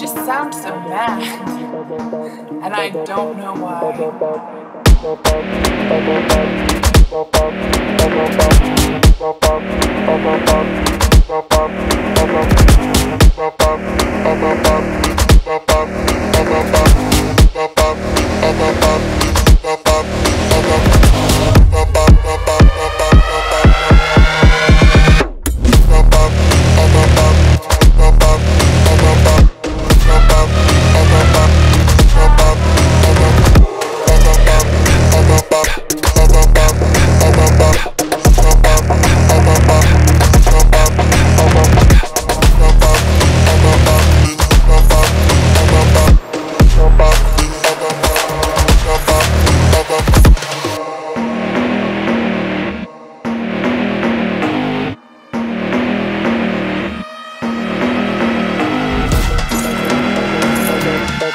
just sound so mad. And I don't know why.